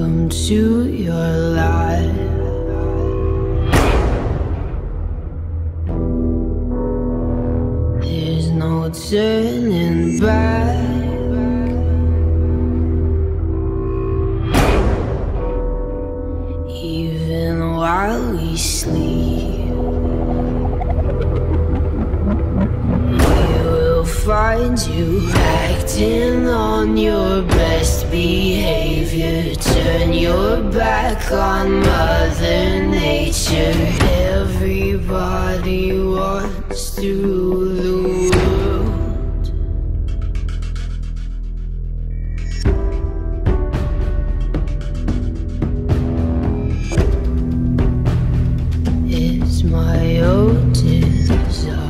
Welcome to your life. There's no turning back. Even while we sleep. find you Acting on your best behavior. Turn your back on Mother Nature. Everybody wants to the world. It's my own desire.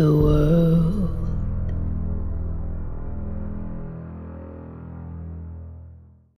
the world. Uh,